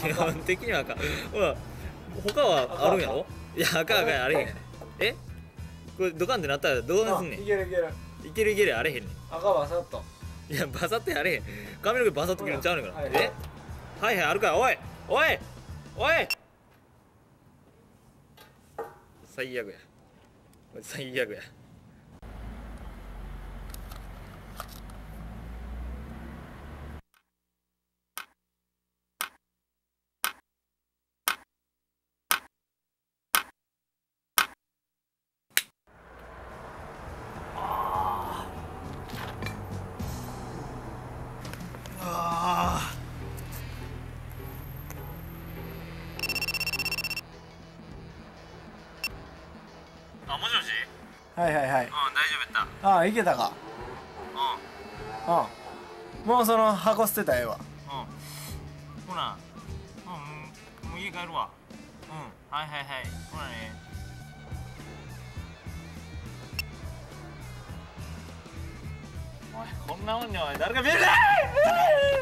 基本的にはあかん。ほら他はあるんやろ？いやあかんあれへんえ？これドカンってなったらどうすんねん？いけるいける。いけるいけるあれへんねん。赤バサッと。いやバサッとやれへん。髪の毛バサッと切るんちゃうねんから、はい。え？はいはいあるからおいおいおい！最悪や。最悪やああもしもし？はいはいはい。うん大丈夫やっああいけたか。たうん。うん。もうその箱捨てたらええわうん。ほな。うん。もう家帰るわ。うん。はいはいはい。ほなねこんなもんにお前誰か見るかい！